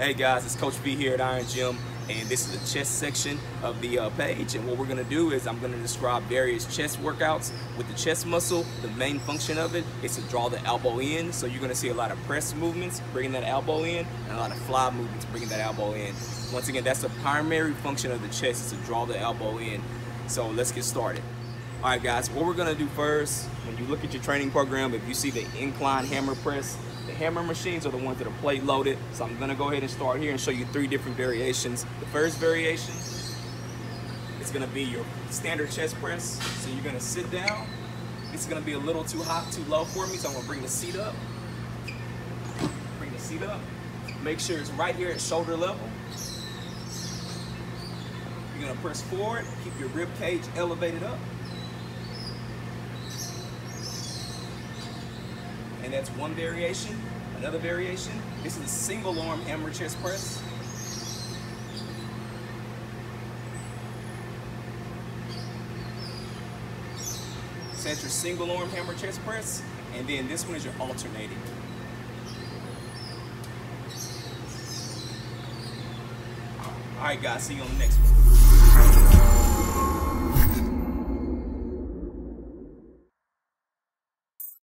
Hey guys, it's Coach V here at Iron Gym, and this is the chest section of the uh, page. And what we're gonna do is I'm gonna describe various chest workouts with the chest muscle. The main function of it is to draw the elbow in. So you're gonna see a lot of press movements, bringing that elbow in, and a lot of fly movements, bringing that elbow in. Once again, that's the primary function of the chest is to draw the elbow in. So let's get started. All right, guys, what we're gonna do first, when you look at your training program, if you see the incline hammer press, the hammer machines are the ones that are plate loaded. So I'm gonna go ahead and start here and show you three different variations. The first variation is gonna be your standard chest press. So you're gonna sit down. It's gonna be a little too hot, too low for me, so I'm gonna bring the seat up. Bring the seat up. Make sure it's right here at shoulder level. You're gonna press forward, keep your rib cage elevated up. And that's one variation. Another variation, this is a single arm hammer chest press. So that's your single arm hammer chest press, and then this one is your alternating. All right, guys, see you on the next one.